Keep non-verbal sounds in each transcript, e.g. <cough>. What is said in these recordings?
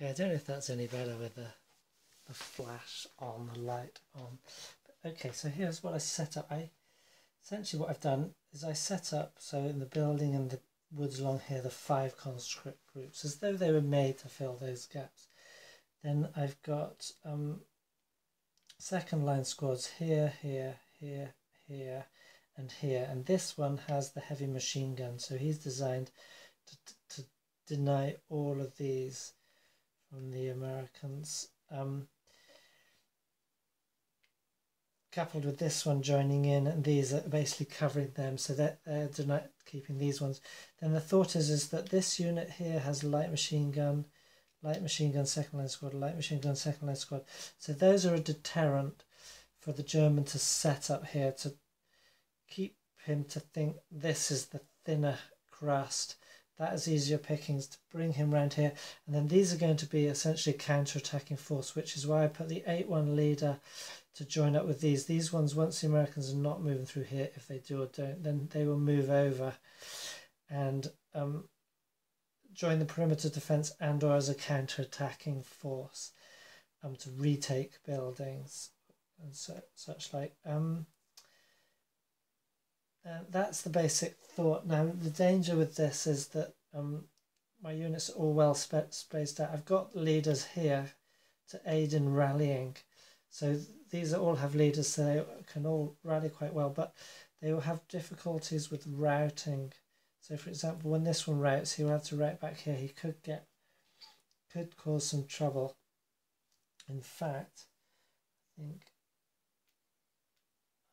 Okay, I don't know if that's any better with the, the flash on, the light on. But okay, so here's what I set up. I Essentially what I've done is I set up, so in the building and the woods along here, the five conscript groups, as though they were made to fill those gaps. Then I've got um, second line squads here, here, here, here, and here. And this one has the heavy machine gun, so he's designed to, to deny all of these from the Americans. Um, coupled with this one joining in, and these are basically covering them, so that they're not keeping these ones. Then the thought is is that this unit here has light machine gun, light machine gun second line squad, light machine gun second line squad. So those are a deterrent for the German to set up here to keep him to think this is the thinner crust that is easier pickings to bring him round here. And then these are going to be essentially counter-attacking force, which is why I put the 8-1 leader to join up with these. These ones, once the Americans are not moving through here, if they do or don't, then they will move over and um, join the perimeter defence and or as a counter-attacking force um, to retake buildings and so, such like. Um, uh, that's the basic thought. Now, the danger with this is that um, my units are all well sp spaced out. I've got leaders here to aid in rallying. So these all have leaders, so they can all rally quite well, but they will have difficulties with routing. So, for example, when this one routes, he'll have to route back here. He could get, could cause some trouble. In fact, I think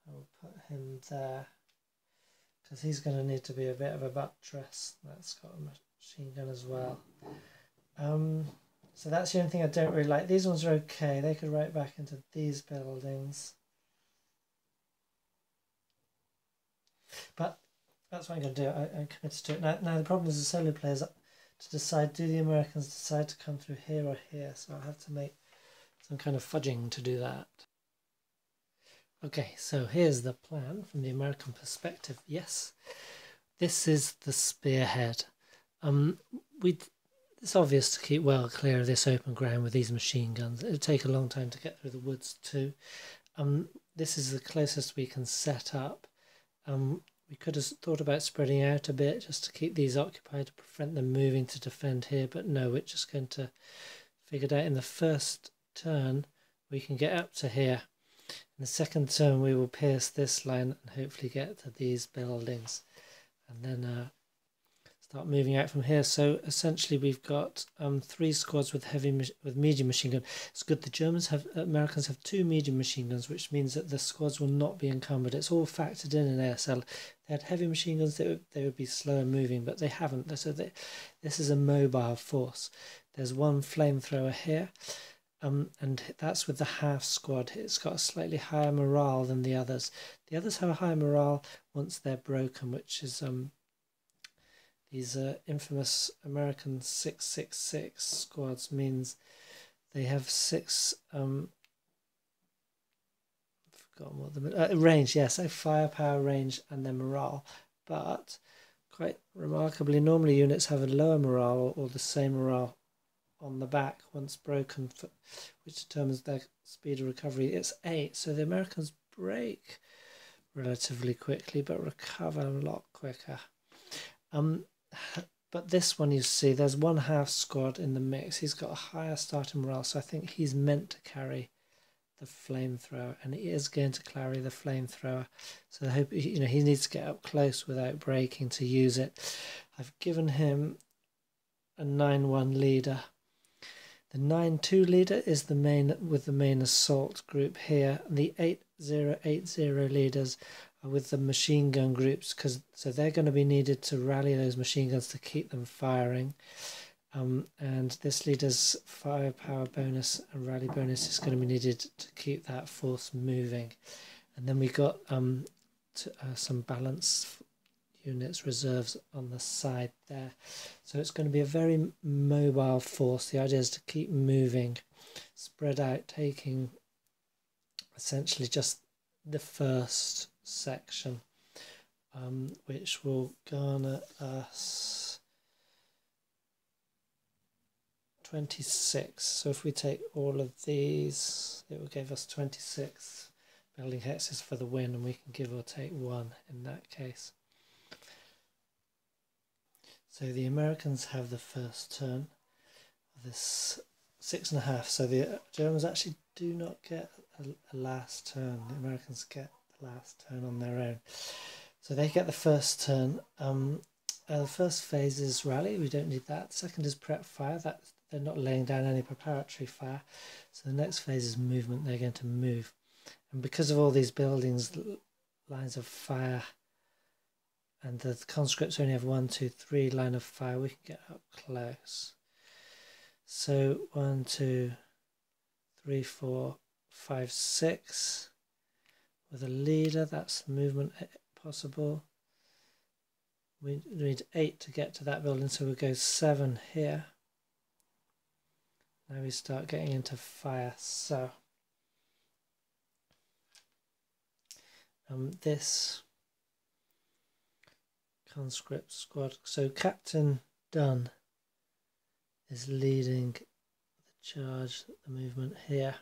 I will put him there because he's going to need to be a bit of a buttress. That's got a machine gun as well. Um, so that's the only thing I don't really like. These ones are okay. They could write back into these buildings. But that's what I'm going to do. I, am committed to it. Now, now the problem is the solo players to decide, do the Americans decide to come through here or here? So I'll have to make some kind of fudging to do that. Okay, so here's the plan from the American perspective. Yes, this is the spearhead. Um, we it's obvious to keep well clear of this open ground with these machine guns. It would take a long time to get through the woods too. Um, this is the closest we can set up. Um, we could have thought about spreading out a bit just to keep these occupied to prevent them moving to defend here, but no, we're just going to figure out in the first turn we can get up to here in the second turn, we will pierce this line and hopefully get to these buildings. And then uh, start moving out from here. So essentially, we've got um, three squads with heavy with medium machine gun. It's good. The Germans have Americans have two medium machine guns, which means that the squads will not be encumbered. It's all factored in in ASL. They had heavy machine guns; they would, they would be slower moving, but they haven't. So they, this is a mobile force. There's one flamethrower here. Um, and that's with the half squad. It's got a slightly higher morale than the others. The others have a higher morale once they're broken, which is um, these uh, infamous American 666 squads means they have six um, I've forgotten what the uh, range, yes, so firepower, range, and then morale. But quite remarkably, normally units have a lower morale or, or the same morale on the back once broken, for, which determines their speed of recovery. It's 8, so the Americans break relatively quickly but recover a lot quicker. Um, but this one you see, there's one half squad in the mix. He's got a higher starting morale, so I think he's meant to carry the flamethrower, and he is going to carry the flamethrower. So I hope you know he needs to get up close without breaking to use it. I've given him a nine-one leader the 9-2 leader is the main with the main assault group here. And The 8080 leaders are with the machine gun groups because so they're going to be needed to rally those machine guns to keep them firing. Um, and this leader's firepower bonus and rally bonus is going to be needed to keep that force moving. And then we got um, to, uh, some balance units reserves on the side there. So it's going to be a very mobile force. The idea is to keep moving, spread out, taking essentially just the first section, um, which will garner us 26. So if we take all of these, it will give us 26 building hexes for the win, and we can give or take one in that case. So the Americans have the first turn of this six and a half. So the Germans actually do not get a, a last turn. The Americans get the last turn on their own. So they get the first turn. Um, uh, the first phase is rally. We don't need that. Second is prep fire. That they're not laying down any preparatory fire. So the next phase is movement. They're going to move, and because of all these buildings, lines of fire, and the conscripts only have one, two, three line of fire, we can get up close. So one, two, three, four, five, six. With a leader, that's the movement possible. We need eight to get to that building, so we'll go seven here. Now we start getting into fire. So um, this conscript squad. So Captain Dunn is leading the charge, the movement here.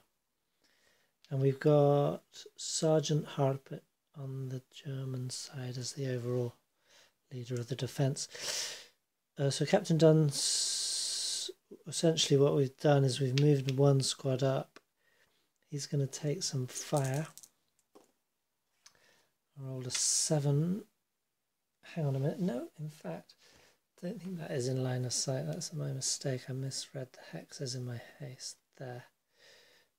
And we've got Sergeant Harpett on the German side as the overall leader of the defence. Uh, so Captain Dunn's essentially what we've done is we've moved one squad up. He's going to take some fire. I rolled a seven. Hang on a minute. No, in fact, I don't think that is in line of sight. That's my mistake. I misread the hexes in my haste there.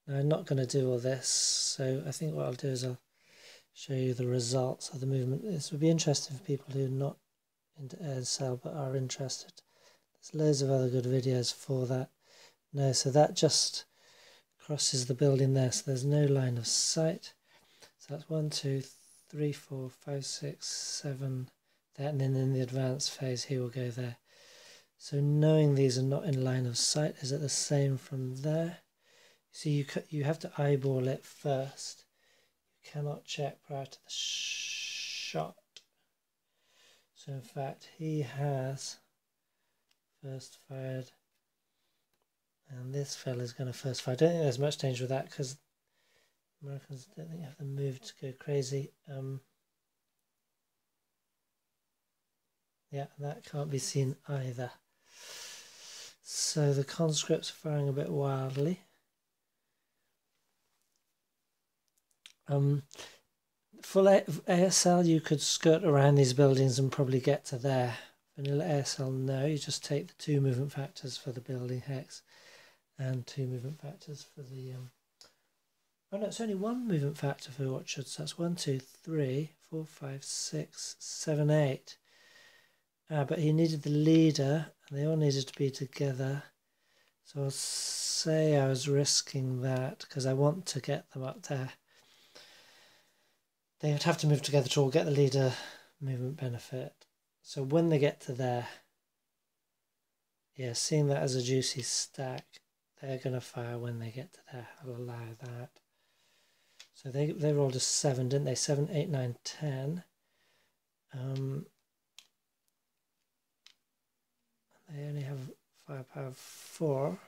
Now I'm not going to do all this, so I think what I'll do is I'll show you the results of the movement. This would be interesting for people who are not into ASL but are interested. There's loads of other good videos for that. No, so that just crosses the building there, so there's no line of sight. So that's one, two, three, four, five, six, seven, that, and then in the advanced phase he will go there. So knowing these are not in line of sight, is it the same from there? So you you have to eyeball it first. You cannot check prior to the shot. So in fact, he has first fired, and this is going to first fire. I don't think there's much danger with that because Americans don't think have the move to go crazy. Um, yeah, that can't be seen either. So the conscripts are firing a bit wildly. Um, full ASL, you could skirt around these buildings and probably get to there. Vanilla ASL, no. You just take the two movement factors for the building hex and two movement factors for the... Um, oh no, it's only one movement factor for orchards. That's one, two, three, four, five, six, seven, eight. Uh, but he needed the leader, and they all needed to be together. So I'll say I was risking that because I want to get them up there they would have to move together to all get the leader movement benefit. So when they get to there, yeah, seeing that as a juicy stack, they're going to fire when they get to there. I'll allow that. So they, they rolled a 7, didn't they? 7, 8, 9, 10. Um, they only have firepower 4.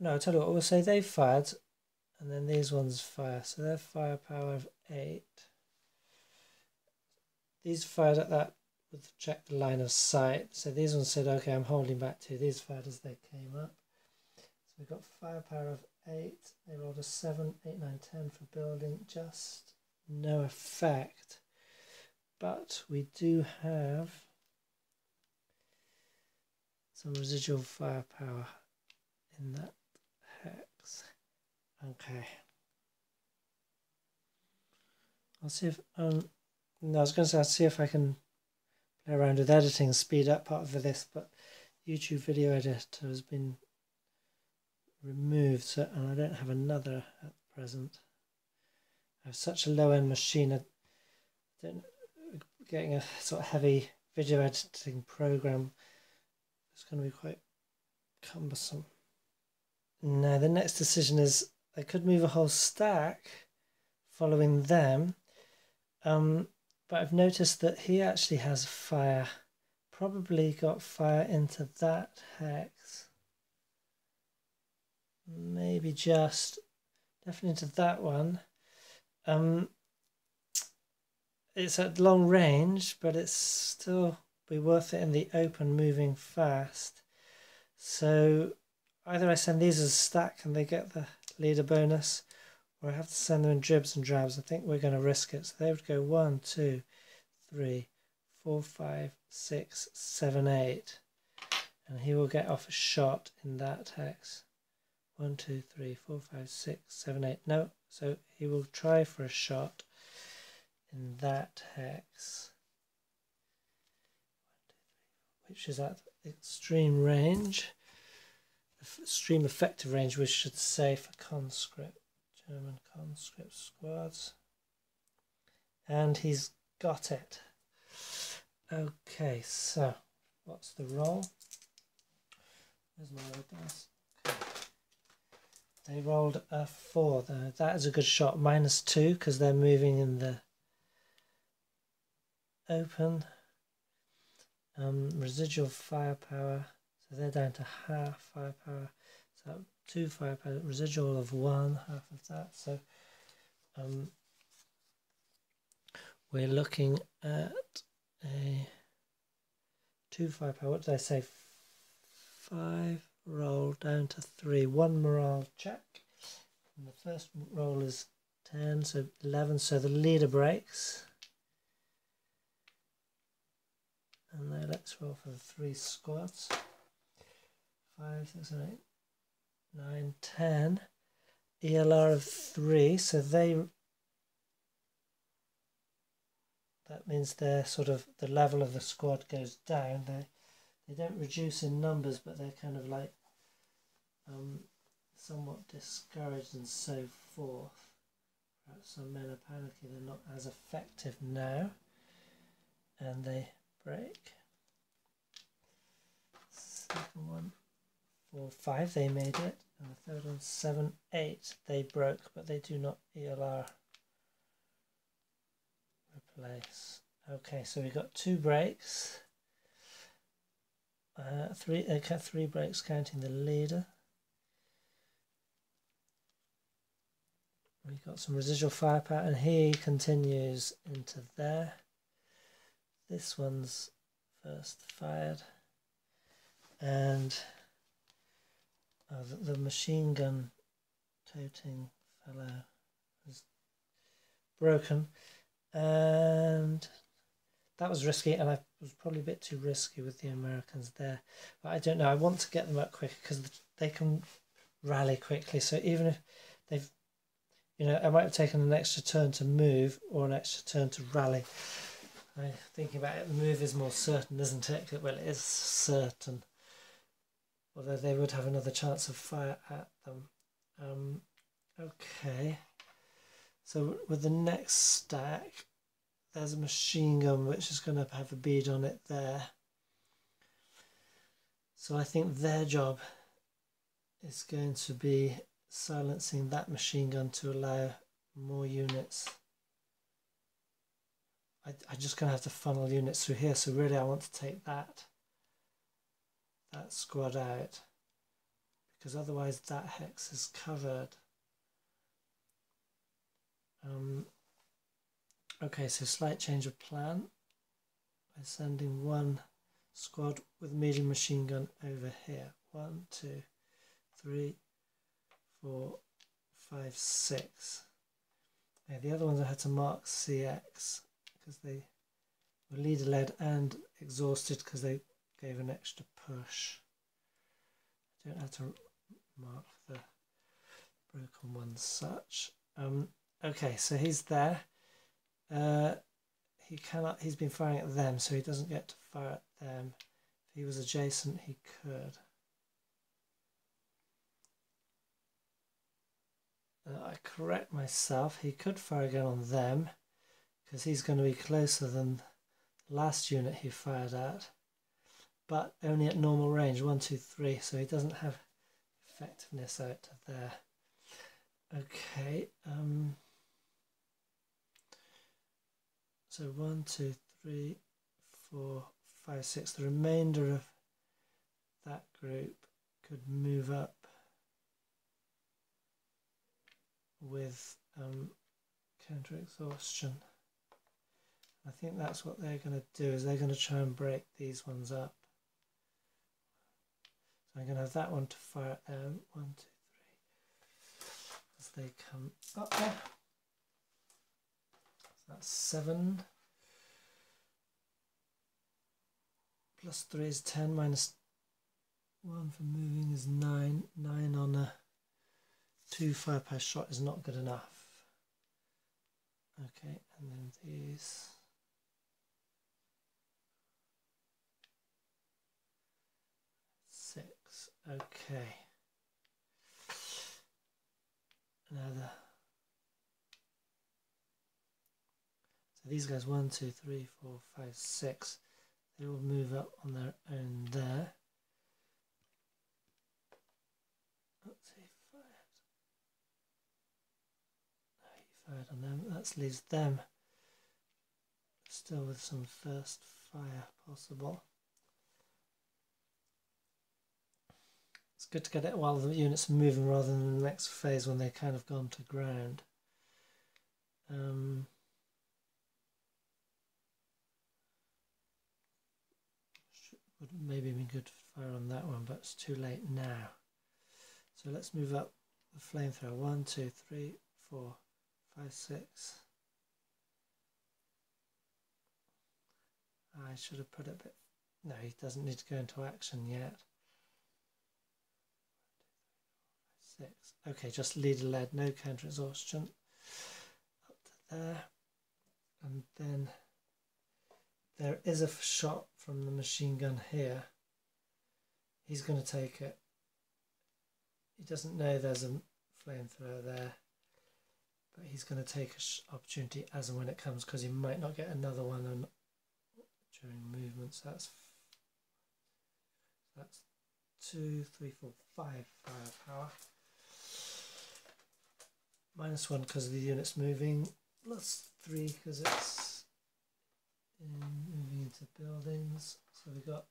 No, I'll tell you what, we'll say they fired and then these ones fire. So they're firepower of 8. These fired at that with check the line of sight. So these ones said, okay, I'm holding back two. These fired as they came up. So we've got firepower of 8. They rolled a 7, 8, 9, 10 for building. Just no effect. But we do have some residual firepower in that hex. Okay. I'll see if um no, I was going to say I'll see if I can play around with editing and speed up part of this, but YouTube video editor has been removed, so and I don't have another at present. I have such a low end machine. I don't getting a sort of heavy video editing program. It's going to be quite cumbersome. Now the next decision is I could move a whole stack following them. Um, but I've noticed that he actually has fire probably got fire into that hex. Maybe just definitely into that one. Um, it's at long range, but it's still be worth it in the open moving fast. So either I send these as a stack and they get the leader bonus, or I have to send them in dribs and drabs. I think we're going to risk it. So they would go one, two, three, four, five, six, seven, eight. And he will get off a shot in that hex. One, two, three, four, five, six, seven, eight. No, so he will try for a shot in that hex, which is at extreme range, extreme effective range, we should say for conscript, German conscript squads. And he's got it. Okay, so what's the roll? There's my dice. Okay. They rolled a four. Though. That is a good shot. Minus two because they're moving in the open. Um, residual firepower, so they're down to half firepower. So two firepower, residual of one, half of that. So um, we're looking at a two firepower. What did I say? Five roll down to three. One morale check. And the first roll is 10, so 11. So the leader breaks. And now let's roll for the three squads. Five, six, seven, eight, nine, ten. ELR of three, so they that means they're sort of the level of the squad goes down. They they don't reduce in numbers, but they're kind of like um, somewhat discouraged and so forth. Perhaps some men are panicky; they're not as effective now, and they break. Second one, four, five, they made it. And the third one, seven, eight, they broke, but they do not ELR replace. Okay, so we got two breaks. Uh, three, uh, three breaks counting the leader. We've got some residual firepower, and he continues into there. This one's first fired. And uh, the, the machine gun toting fellow is broken. And that was risky, and I was probably a bit too risky with the Americans there. But I don't know. I want to get them up quick because they can rally quickly. So even if they've, you know, I might have taken an extra turn to move or an extra turn to rally. I, thinking about it, the move is more certain, isn't it? Well, it is certain. Although they would have another chance of fire at them. Um, okay. So with the next stack, there's a machine gun which is going to have a bead on it there. So I think their job is going to be silencing that machine gun to allow more units I, I'm just going to have to funnel units through here. So really I want to take that, that squad out because otherwise that hex is covered. Um, okay, so slight change of plan by sending one squad with medium machine gun over here. One, two, three, four, five, six. Yeah, the other ones I had to mark CX because they were leader led and exhausted because they gave an extra push. I don't have to mark the broken ones such. Um, okay, so he's there. Uh, he cannot. He's been firing at them, so he doesn't get to fire at them. If he was adjacent, he could. Uh, I correct myself. He could fire again on them because he's going to be closer than the last unit he fired at, but only at normal range, one, two, three, so he doesn't have effectiveness out there. Okay, um, so one, two, three, four, five, six. The remainder of that group could move up with um, counter exhaustion. I think that's what they're going to do is they're going to try and break these ones up. So I'm going to have that one to fire out. One, two, three. As they come up there. So that's seven. Plus three is ten. Minus one for moving is nine. Nine on a two fire pass shot is not good enough. Okay, and then these. Six. Okay. Another. So these guys, one, two, three, four, five, six, they will move up on their own there. fired on them. That leaves them still with some first fire possible. Good to get it while the units are moving rather than the next phase when they've kind of gone to ground. Um, would maybe been good to fire on that one, but it's too late now. So let's move up the flamethrower. One, two, three, four, five, six. I should have put it a bit. No, he doesn't need to go into action yet. Six. Okay, just leader lead, no counter exhaustion. Up to there. And then there is a shot from the machine gun here. He's going to take it. He doesn't know there's a flamethrower there but he's going to take an opportunity as and when it comes because he might not get another one on, during movements. That's that's two, three, four, five firepower. Minus one because the unit's moving. Plus three because it's in, moving into buildings. So we've got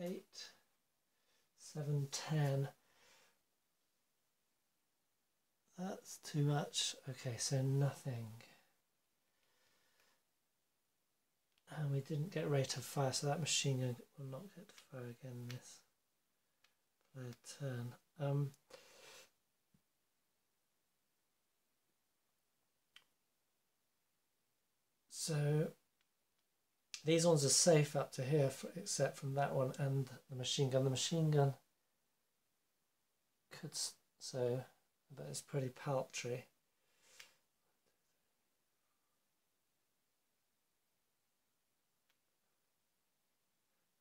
eight, seven, ten. That's too much. Okay, so nothing. And we didn't get rate of fire, so that machine gun will not get fire again this third turn. Um, so these ones are safe up to here, for, except from that one and the machine gun. The machine gun could so but it's pretty paltry.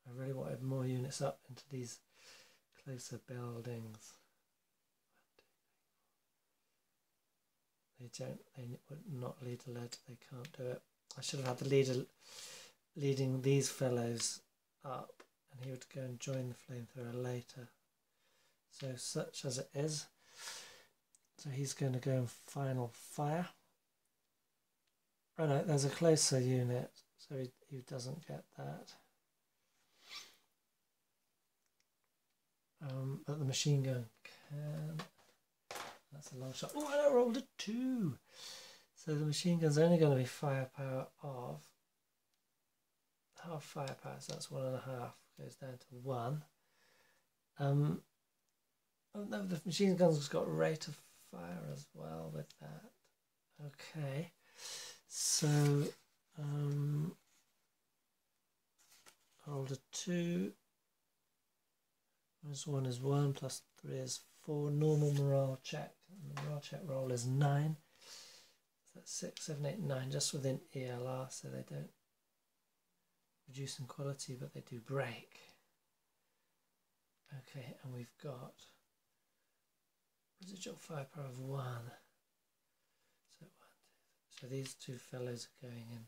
I really wanted more units up into these closer buildings. They don't, they would not lead a lead, they can't do it. I should have had the leader leading these fellows up and he would go and join the flamethrower later. So such as it is, so he's going to go in final fire. Oh no, there's a closer unit, so he, he doesn't get that. Um, but the machine gun can. That's a long shot. Oh, I rolled a two. So the machine gun's only going to be firepower of half firepower, so that's one and a half. Goes down to one. Um, oh no, the machine gun's got rate of fire as well with that. Okay, so um, rolled a two. Minus one is one, plus three is four. Normal morale check. The morale check roll is nine. So that's six, seven, eight, nine, just within ELR, so they don't reduce in quality, but they do break. Okay, and we've got residual firepower of one. So, so these two fellows are going in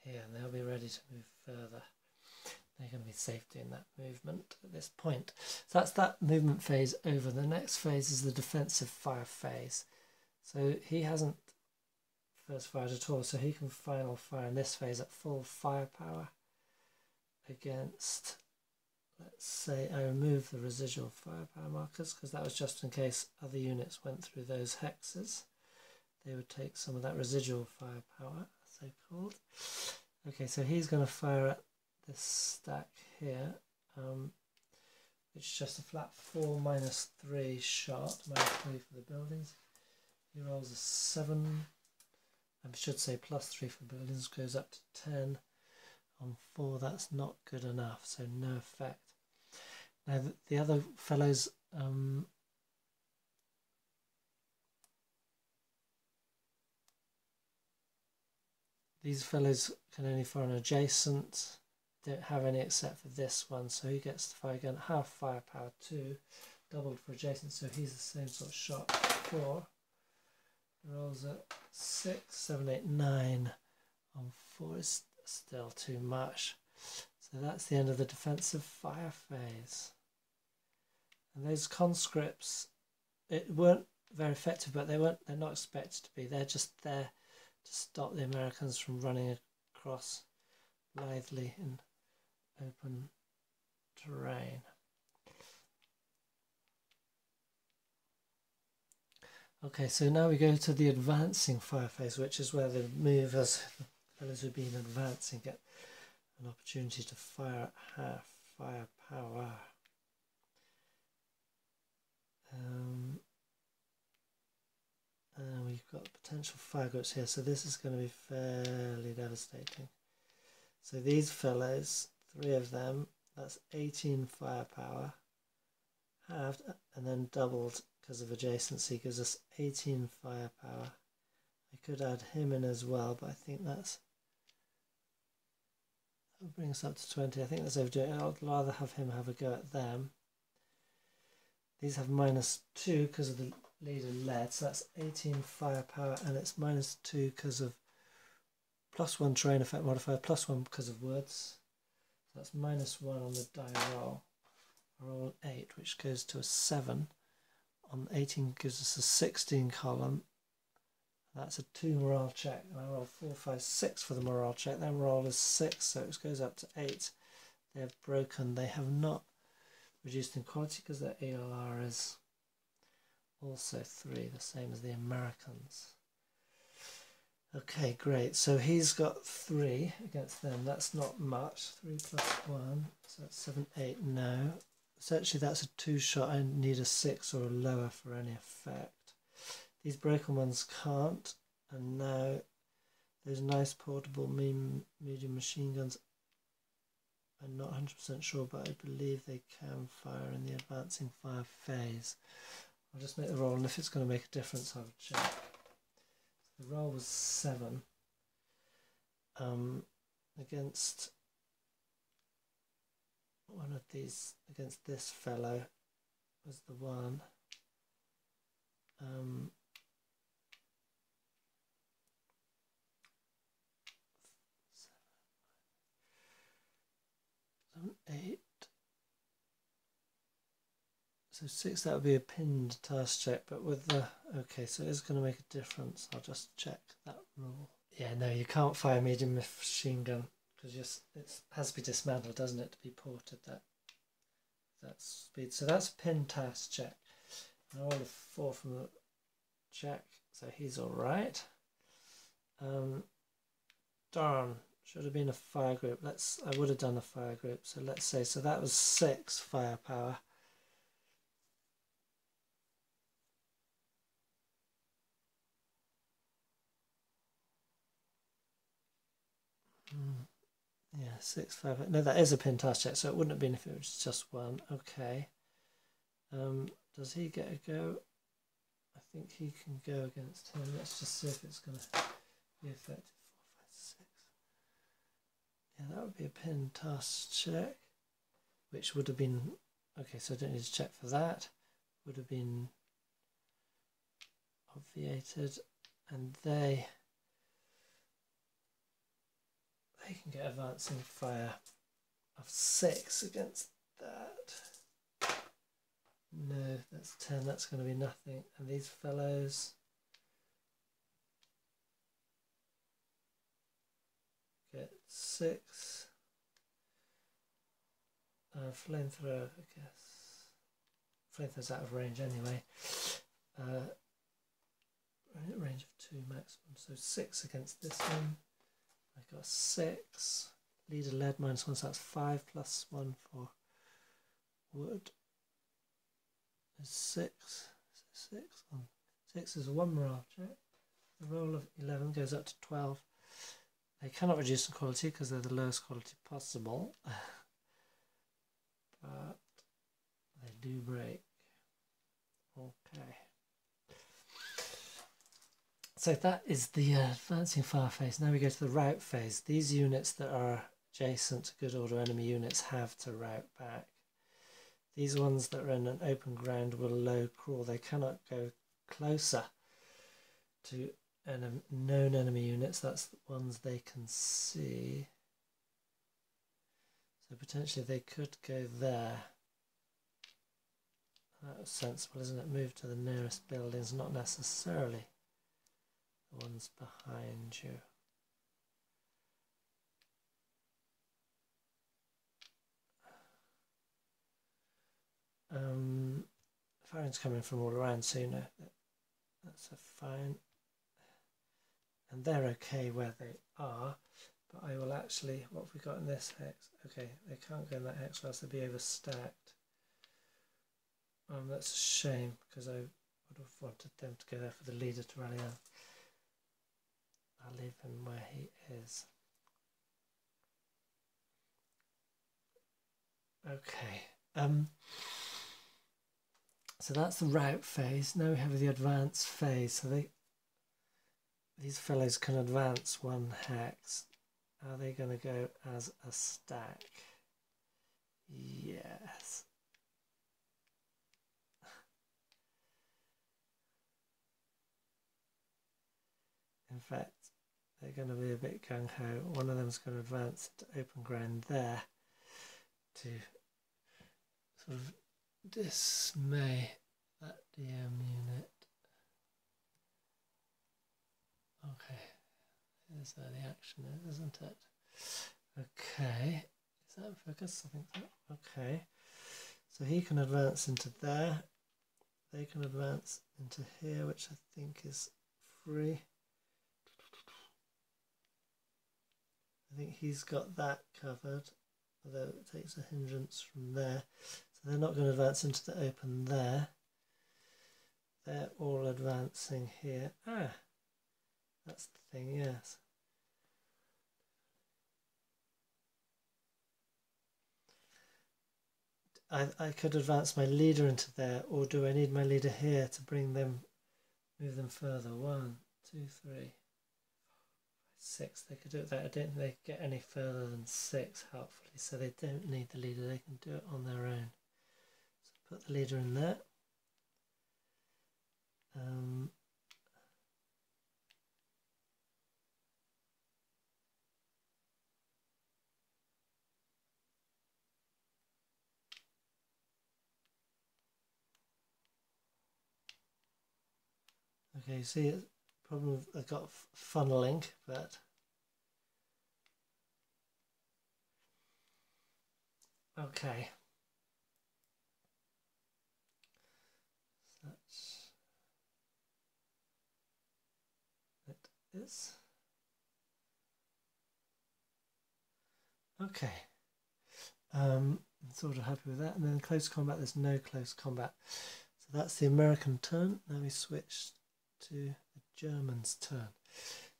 here and they'll be ready to move further. They're going to be safe doing that movement at this point. So that's that movement phase over. The next phase is the defensive fire phase. So he hasn't first fired at all, so he can final fire in this phase at full firepower. against, let's say I remove the residual firepower markers because that was just in case other units went through those hexes. They would take some of that residual firepower, so called. Okay, so he's going to fire at this stack here, um, which is just a flat 4 minus 3 shot, minus 3 for the buildings. He rolls a 7, I should say plus 3 for buildings, goes up to 10. On 4, that's not good enough, so no effect. Now, the, the other fellows um, These fellows can only fire an adjacent, don't have any except for this one, so he gets to fire again, half firepower two, doubled for adjacent, so he's the same sort of shot. Four, rolls at six, seven, eight, nine on four is still too much. So that's the end of the defensive fire phase. And those conscripts, it weren't very effective, but they weren't. They're not expected to be. They're just there to stop the Americans from running across blithely in open terrain. Okay, so now we go to the advancing fire phase, which is where the movers, the fellows who've been advancing, get an opportunity to fire at half firepower. Um, and we've got potential fire groups here, so this is going to be fairly devastating. So these fellows, three of them, that's 18 firepower, halved and then doubled because of adjacency, gives us 18 firepower. I could add him in as well, but I think that's that brings us up to 20. I think that's overdoing it. I'd rather have him have a go at them. These have minus 2 because of the leader lead, so that's 18 firepower, and it's minus 2 because of plus 1 terrain effect modifier, plus 1 because of woods. So that's minus 1 on the die roll. Roll 8, which goes to a 7. On 18 gives us a 16 column. That's a 2 morale check. And I roll 4, 5, 6 for the morale check. Then roll is 6, so it goes up to 8. They have broken. They have not reduced in quality because their ELR is also 3, the same as the Americans. Okay, great. So he's got 3 against them. That's not much. 3 plus 1, so that's 7, 8, no. So actually that's a 2 shot. I need a 6 or a lower for any effect. These broken ones can't. And now those nice portable medium machine guns I'm not 100% sure, but I believe they can fire in the advancing fire phase. I'll just make the roll, and if it's going to make a difference, I'll check. The roll was 7 um, against one of these, against this fellow was the one. Um, eight, so six, that would be a pinned task check, but with the, okay, so it's going to make a difference. I'll just check that rule. Yeah, no, you can't fire medium machine gun because it has to be dismantled, doesn't it, to be ported that that speed. So that's pin task check. And I roll a four from the check, so he's all right. Um, darn, should have been a fire group. Let's. I would have done a fire group. So let's say so that was six firepower. Mm. Yeah, six, five. No, that is a pin task check, so it wouldn't have been if it was just one. Okay. Um, does he get a go? I think he can go against him. Let's just see if it's going to be effective. Four, five, six. Yeah, that would be a pin task check, which would have been okay. So I don't need to check for that. Would have been obviated, and they they can get advancing fire of 6 against that. No, that's 10, that's going to be nothing. And these fellows... Get 6. Uh, flamethrower, I guess. Flamethrow's out of range anyway. Uh, range of two maximum, so six against this one. I got six. Leader lead minus one, so that's five plus one for wood. Is six. Six on six is one morale check. The roll of eleven goes up to twelve. They cannot reduce in quality because they're the lowest quality possible. <laughs> but they do break. Okay. So that is the uh, advancing fire phase. Now we go to the route phase. These units that are adjacent to good order enemy units have to route back. These ones that are in an open ground will low crawl. They cannot go closer to enemy, known enemy units. That's the ones they can see. So potentially they could go there. That was sensible, isn't it? Move to the nearest buildings, not necessarily the ones behind you. Um, firing's coming from all around, so you know that that's a fine. And they're okay where they are, but I will actually, what have we got in this hex? Okay, they can't go in that hex, or else they'll be overstacked. Um, that's a shame, because I would have wanted them to go there for the leader to rally on. I'll leave him where he is. Okay. Um, so that's the route phase. Now we have the advance phase. So they, these fellows can advance one hex. Are they going to go as a stack? Yes. In fact, they're going to be a bit gung ho. One of them's going to advance to open ground there to sort of dismay that DM unit. Okay, there's uh, the action, isn't it? Okay, is that in focus? I think so. Okay, so he can advance into there. They can advance into here, which I think is free. I think he's got that covered, although it takes a hindrance from there. So they're not going to advance into the open there. They're all advancing here. Ah, that's the thing, yes. I, I could advance my leader into there, or do I need my leader here to bring them, move them further? One, two, three six. They could do it there. I don't think they get any further than six, helpfully. So they don't need the leader. They can do it on their own. So put the leader in there. Um, Okay, see, problem I've got funneling, but okay. That's it is. Okay. Um, sort of happy with that. And then close combat, there's no close combat. So that's the American turn. Now we switch to German's turn.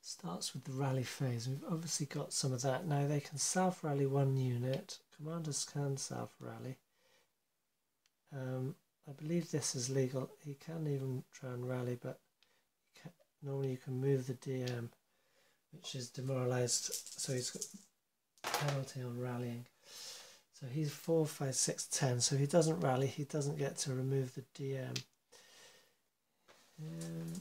Starts with the rally phase. We've obviously got some of that. Now they can self-rally one unit. Commanders can self-rally. Um, I believe this is legal. He can even try and rally, but can, normally you can move the DM, which is demoralized. So he's got penalty on rallying. So he's 4, 5, 6, 10. So he doesn't rally. He doesn't get to remove the DM. Um,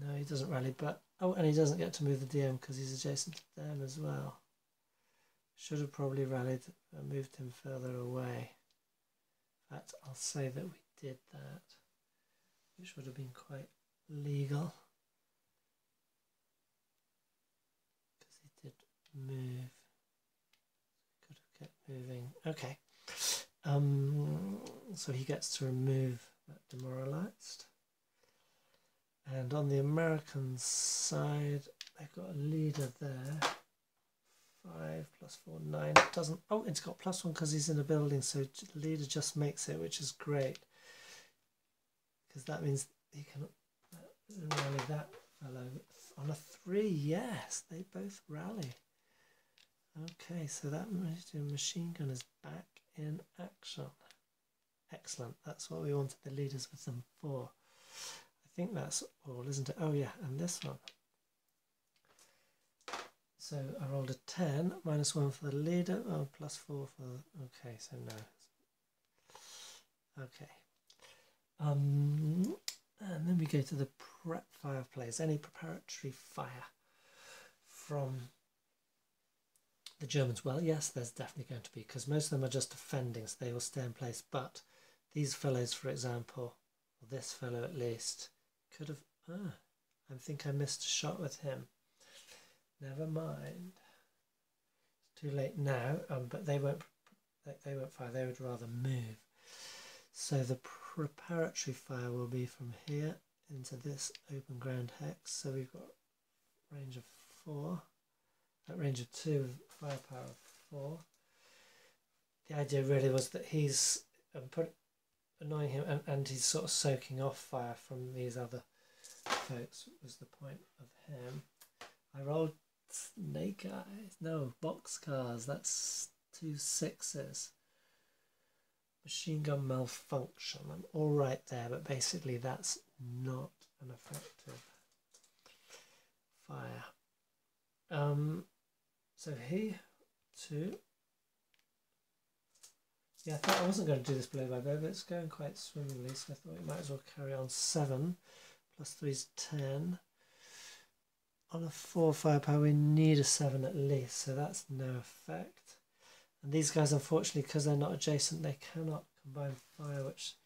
no, he doesn't rally, but... Oh, and he doesn't get to move the DM because he's adjacent to them as well. Should have probably rallied and moved him further away. In fact, I'll say that we did that, which would have been quite legal. Because he did move. Could have kept moving. Okay. Um, so he gets to remove that demoralized. And on the American side, they've got a leader there. Five plus four, nine. It doesn't. Oh, it's got plus one because he's in a building. So the leader just makes it, which is great. Because that means he can uh, rally that fellow on a three. Yes, they both rally. Okay, so that machine gun is back in action. Excellent. That's what we wanted the leaders with them for. Think that's all, isn't it? Oh yeah, and this one. So I rolled a 10, minus 1 for the leader, oh, plus 4 for the... Okay, so no. Okay. Um, and then we go to the prep fire phase. Any preparatory fire from the Germans? Well, yes, there's definitely going to be, because most of them are just defending, so they will stay in place. But these fellows, for example, this fellow at least, could have... Ah, I think I missed a shot with him. Never mind. It's too late now, um, but they won't they won't fire, they would rather move. So the preparatory fire will be from here into this open ground hex. So we've got range of four, at range of two, firepower of four. The idea really was that he's um, put, annoying him and, and he's sort of soaking off fire from these other folks was the point of him. I rolled snake eyes. No, box cars. That's two sixes. Machine gun malfunction. I'm all right there, but basically that's not an effective fire. Um, so he two. Yeah, I thought I wasn't going to do this blow by blow, but it's going quite swimmingly, so I thought we might as well carry on. Seven plus three is ten. On a 4 firepower we need a 7 at least so that's no effect. And these guys unfortunately because they're not adjacent they cannot combine fire which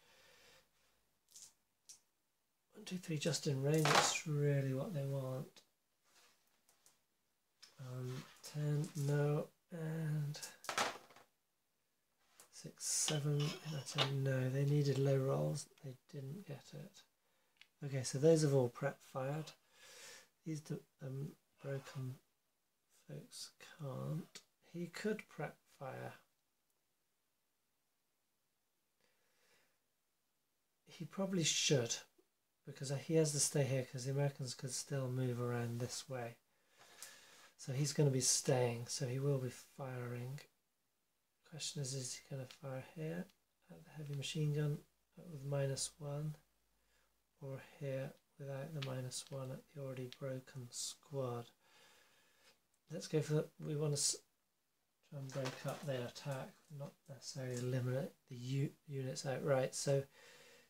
1, 2, 3 just in range it's really what they want. Um, 10 no and 6 7 10 no they needed low rolls they didn't get it okay so those have all prep fired these um, broken folks can't. He could prep fire. He probably should because he has to stay here because the Americans could still move around this way. So he's going to be staying, so he will be firing. Question is, is he going to fire here at the heavy machine gun with minus one or here without the minus one at the already broken squad. Let's go for the, we want to try and break up their attack, not necessarily eliminate the units outright. So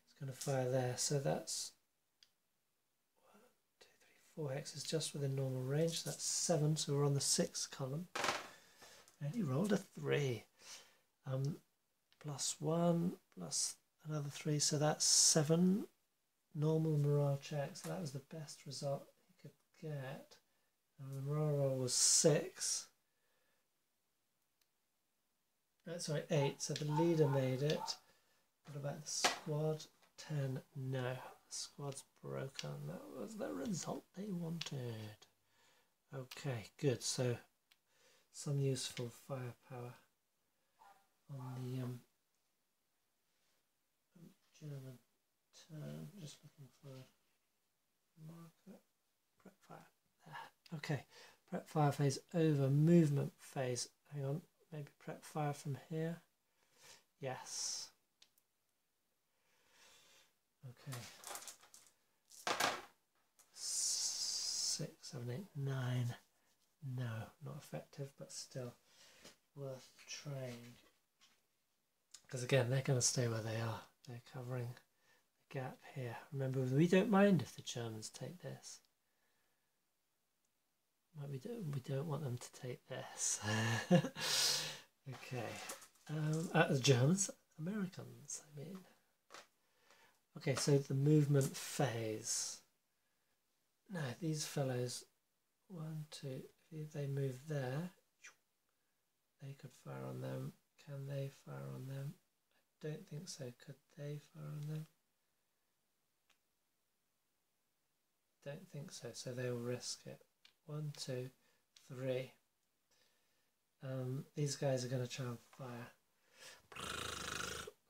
it's going to fire there. So that's one, two, three, four hexes just within normal range. That's seven. So we're on the sixth column. And he rolled a three. Um, plus one, plus another three. So that's seven normal morale check, so that was the best result he could get. And the morale roll was six. Uh, sorry, eight. So the leader made it. What about the squad? Ten. No, the squad's broken. That was the result they wanted. Okay, good. So some useful firepower on the um, German. Just looking for marker. Prep fire. There. Okay. Prep fire phase over. Movement phase. Hang on. Maybe prep fire from here. Yes. Okay. Six, seven, eight, nine. No, not effective, but still worth trying. Because again, they're going to stay where they are. They're covering the gap here. Remember, we don't mind if the Germans take this. But we don't, we don't want them to take this. <laughs> okay. Um, uh, the Germans, Americans, I mean. Okay, so the movement phase. Now, these fellows, one, two, if they move there, they could fire on them. Can they fire on them? I don't think so. Could they fire on them? Don't think so. So they will risk it. One, two, three. Um, these guys are going to try and fire.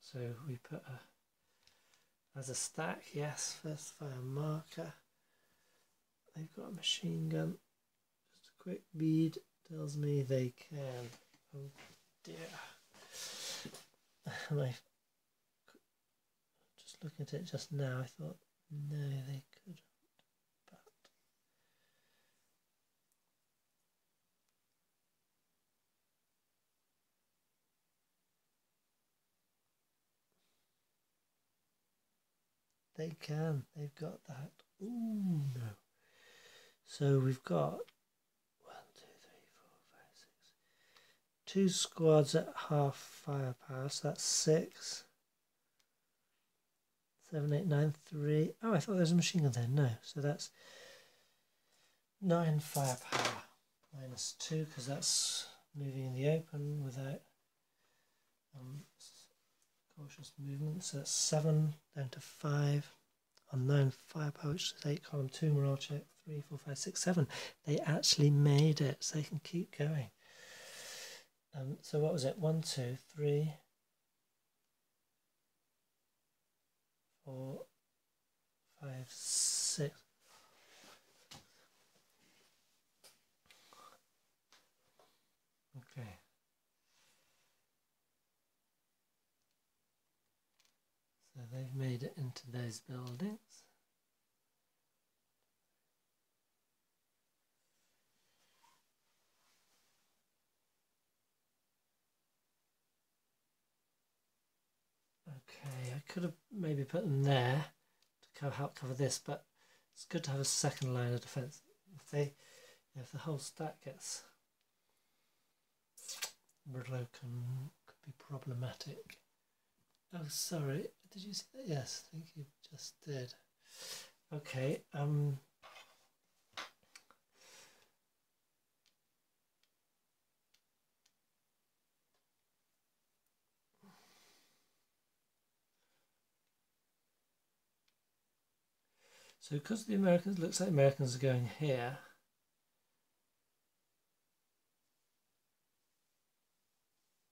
So we put a as a stack. Yes, first fire marker. They've got a machine gun. Just a quick bead tells me they can. Oh dear. <sighs> I just looking at it just now, I thought no, they could They can. They've got that. Ooh, no. So we've got one, two, three, four, five, six. Two squads at half firepower. So that's six. Seven, eight, nine, three. Oh, I thought there was a machine gun there. No. So that's nine firepower. Minus two because that's moving in the open without um, cautious movement. So that's seven down to five. Unknown firepower, which is eight. Column two, morale check. Three, four, five, six, seven. They actually made it, so they can keep going. Um, so what was it? One, two, three, four, five, six. Okay. So they've made it into those buildings. Okay, I could have maybe put them there to help cover this, but it's good to have a second line of defence. If they, if the whole stack gets broken, could be problematic. Oh, sorry. Did you see that? Yes, I think you just did. Okay. Um. So because the Americans, looks like Americans are going here.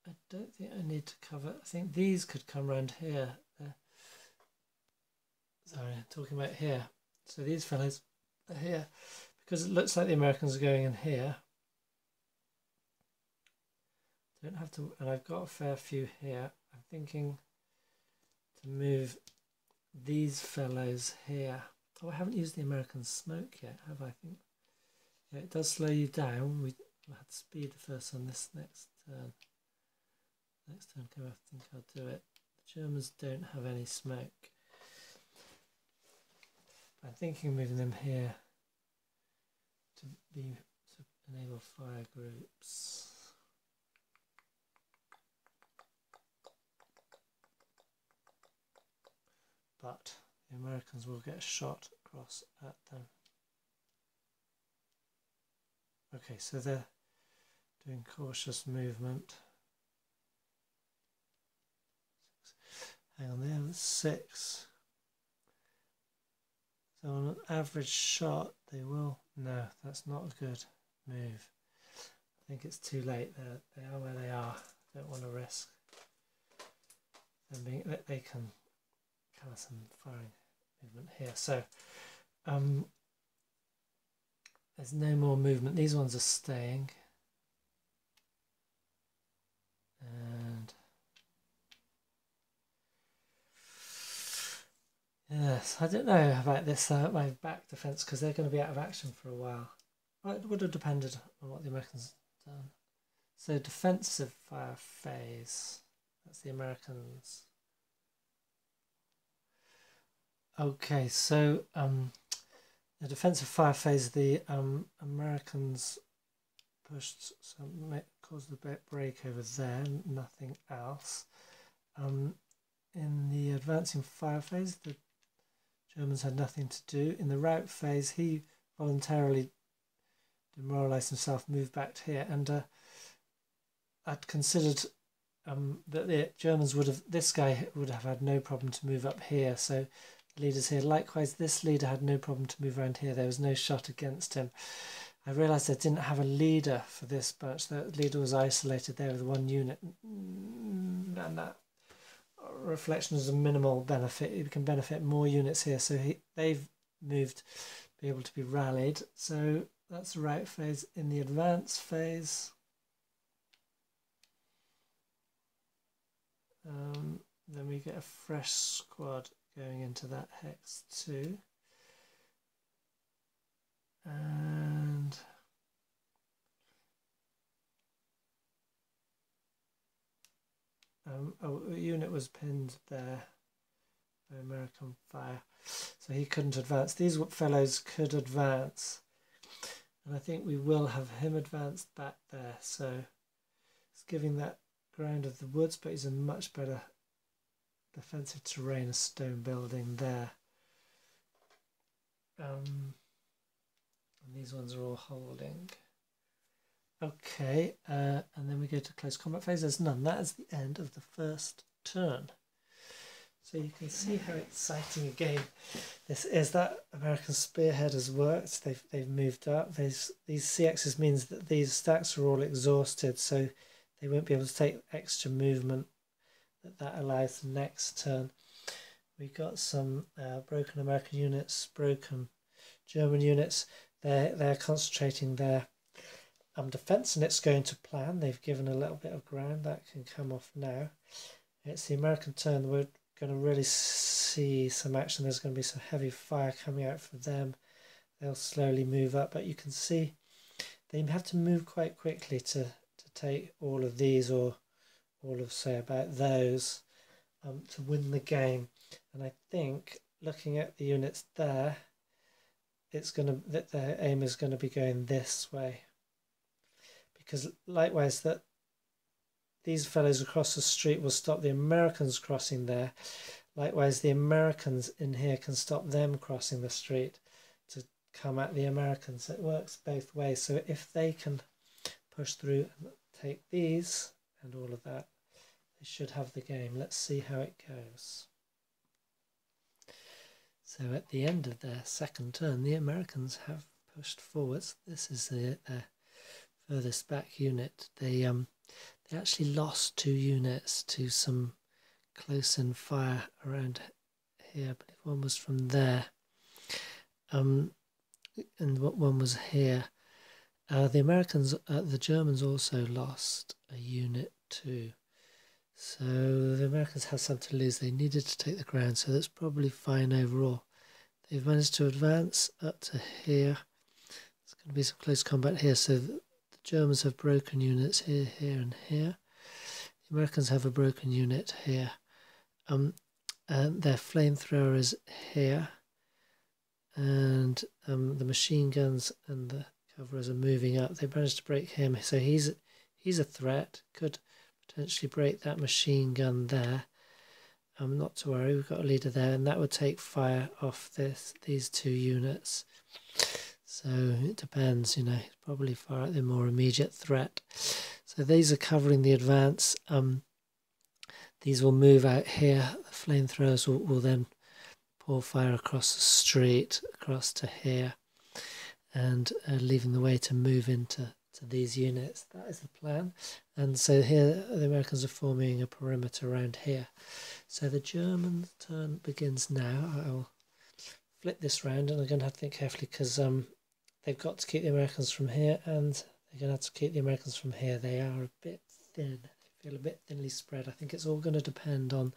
I don't think I need to cover, I think these could come around here. Uh, sorry, talking about here. So these fellows are here. Because it looks like the Americans are going in here. Don't have to, and I've got a fair few here. I'm thinking to move these fellows here. Oh, I haven't used the American smoke yet, have I? I think yeah, it does slow you down. We had speed first on this next turn. Next time I think I'll do it. The Germans don't have any smoke. I'm thinking moving them here to be to enable fire groups. But the Americans will get shot across at them. Okay, so they're doing cautious movement. hang on there, six. So on an average shot, they will, no, that's not a good move. I think it's too late, They're, they are where they are, don't want to risk them being, they can kind of some firing movement here. So um, there's no more movement, these ones are staying. And Yes, I don't know about this uh, my back defence because they're going to be out of action for a while. Well, it would have depended on what the Americans done. So defensive fire phase. That's the Americans. Okay, so um, the defensive fire phase, the um, Americans pushed some caused a bit break over there, nothing else. Um, in the advancing fire phase, the Germans had nothing to do. In the rout phase, he voluntarily demoralised himself, moved back here, and uh, I'd considered um, that the Germans would have, this guy would have had no problem to move up here. So the leader's here. Likewise, this leader had no problem to move around here. There was no shot against him. I realised I didn't have a leader for this bunch. The leader was isolated there with one unit, and that reflection is a minimal benefit. You can benefit more units here. So he, they've moved, be able to be rallied. So that's the rout phase. In the advance phase, um, then we get a fresh squad going into that hex too. And um, a unit was pinned there by American fire, so he couldn't advance. These fellows could advance, and I think we will have him advanced back there. So it's giving that ground of the woods, but he's in much better defensive terrain, a stone building there. Um, and these ones are all holding. Okay, uh, and then we go to close combat phase. There's none. That is the end of the first turn. So you can see how exciting a game this is. That American Spearhead has worked. They've they've moved up. These these CXs means that these stacks are all exhausted, so they won't be able to take extra movement that that allows the next turn. We got some uh, broken American units, broken German units. They're they're concentrating their um, defence and it's going to plan. They've given a little bit of ground that can come off now. It's the American turn. We're going to really see some action. There's going to be some heavy fire coming out for them. They'll slowly move up, but you can see they have to move quite quickly to, to take all of these or all of say about those um, to win the game. And I think looking at the units there, it's going to that their aim is going to be going this way because likewise that these fellows across the street will stop the Americans crossing there. Likewise, the Americans in here can stop them crossing the street to come at the Americans. It works both ways. So if they can push through and take these and all of that, they should have the game. Let's see how it goes. So at the end of their second turn, the Americans have pushed forwards. This is the, their furthest back unit. They um they actually lost two units to some close-in fire around here. I believe one was from there, um, and one was here. Uh, the Americans, uh, the Germans also lost a unit too. So the Americans had something to lose. They needed to take the ground, so that's probably fine overall. They've managed to advance up to here. There's going to be some close combat here, so the Germans have broken units here, here, and here. The Americans have a broken unit here. Um, and their flamethrower is here, and um, the machine guns and the coverers are moving up. They managed to break him, so he's he's a threat. Could potentially break that machine gun there. Um, not to worry, we've got a leader there, and that would take fire off this these two units. So it depends, you know, it's probably far out the more immediate threat. So these are covering the advance. Um, these will move out here. The flamethrowers will, will then pour fire across the street, across to here, and uh, leaving the way to move into to these units. That is the plan. And so here the Americans are forming a perimeter around here. So the German turn begins now. I'll flip this round and I'm going to have to think carefully because um, they've got to keep the Americans from here and they're going to have to keep the Americans from here. They are a bit thin. They feel a bit thinly spread. I think it's all going to depend on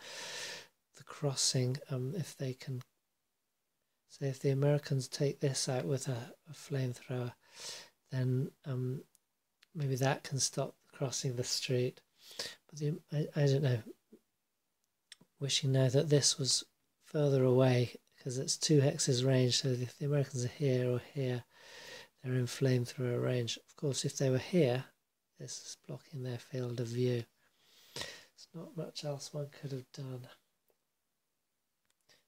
the crossing um, if they can so if the Americans take this out with a, a flamethrower, then um, maybe that can stop crossing the street. But the, I, I don't know. Wishing now that this was further away because it's two hexes range. So if the Americans are here or here, they're in flame flamethrower range. Of course, if they were here, this is blocking their field of view. There's not much else one could have done.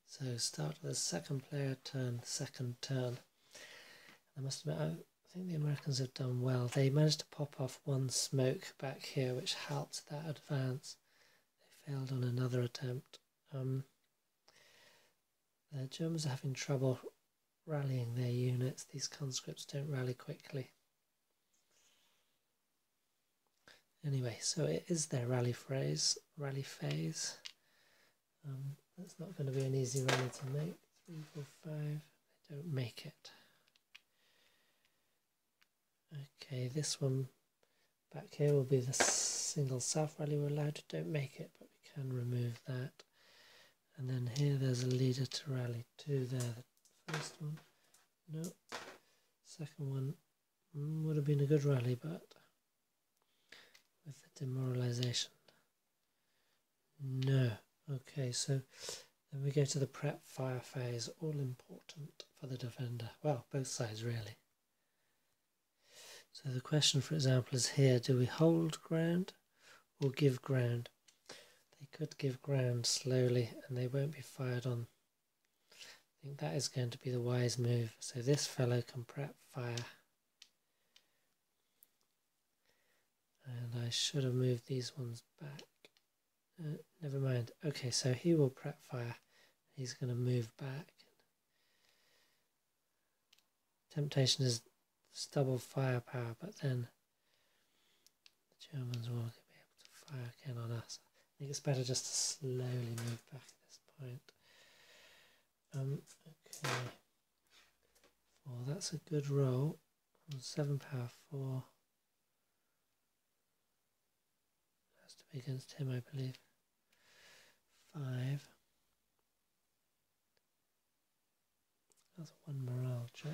So start with the second player turn, second turn. I must admit, I think the Americans have done well. They managed to pop off one smoke back here, which helped that advance. They failed on another attempt. Um, the Germans are having trouble rallying their units. These conscripts don't rally quickly. Anyway, so it is their rally phrase, rally phase. Um, that's not going to be an easy rally to make. Three, four, five. They don't make it. Okay, this one back here will be the single self rally we're allowed to don't make it, but we can remove that. And then here there's a leader to rally to there. The first one, no. Second one mm, would have been a good rally, but with the demoralization. No. Okay, so then we go to the prep fire phase, all important for the defender. Well, both sides really. So the question, for example, is here, do we hold ground or give ground? They could give ground slowly and they won't be fired on. I think that is going to be the wise move. So this fellow can prep fire. And I should have moved these ones back. Uh, never mind. Okay, so he will prep fire. He's going to move back. Temptation is double firepower, but then the Germans won't be able to fire again on us. I think it's better just to slowly move back at this point. Um, okay. Four, that's a good roll. Seven power four. Has to be against him, I believe. Five. That's one morale check.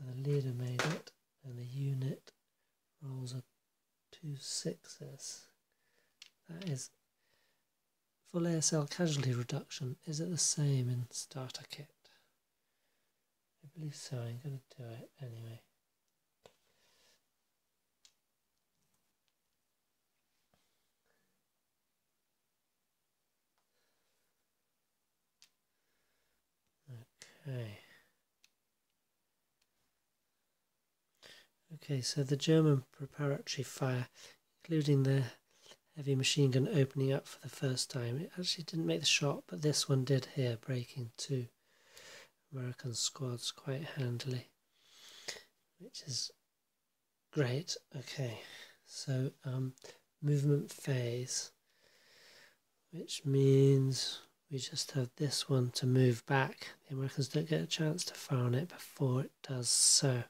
So the leader made it, and the unit rolls a two sixes. That is full ASL casualty reduction. Is it the same in starter kit? I believe so. I'm going to do it anyway. Okay. Okay, so the German preparatory fire, including the heavy machine gun opening up for the first time, it actually didn't make the shot, but this one did here, breaking two American squads quite handily, which is great. Okay, so um, movement phase, which means we just have this one to move back. The Americans don't get a chance to fire on it before it does so.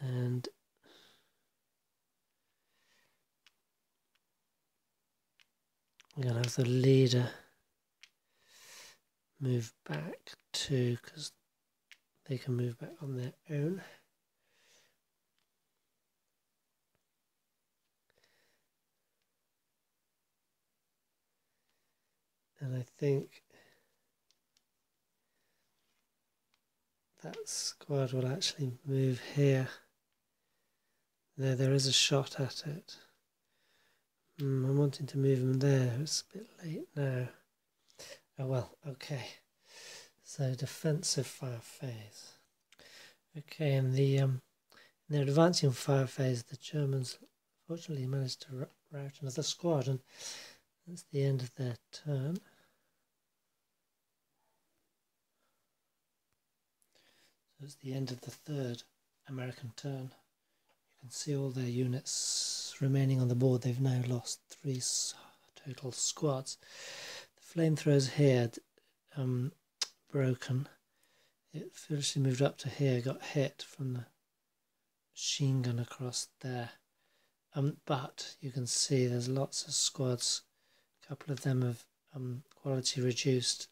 And I'm going to have the leader move back to because they can move back on their own. And I think that squad will actually move here. There, there is a shot at it. Mm, I'm wanting to move him there. It's a bit late now. Oh well, okay. So defensive fire phase. Okay, in the um, in their advancing fire phase, the Germans fortunately managed to rout another squad, and that's the end of their turn. So it's the end of the third American turn can see all their units remaining on the board. They've now lost three total squads. The flamethrowers here um, broken. It foolishly moved up to here, got hit from the machine gun across there. Um, but you can see there's lots of squads. A couple of them have um, quality reduced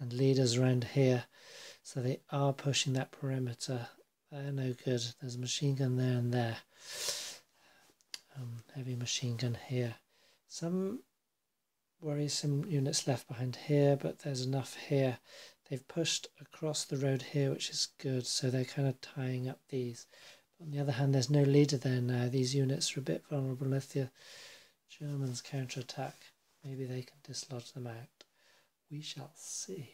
and leaders around here. So they are pushing that perimeter they're no good. There's a machine gun there and there. Um, heavy machine gun here. Some worrisome units left behind here, but there's enough here. They've pushed across the road here, which is good, so they're kind of tying up these. But on the other hand, there's no leader there now. These units are a bit vulnerable if the Germans counterattack. Maybe they can dislodge them out. We shall see.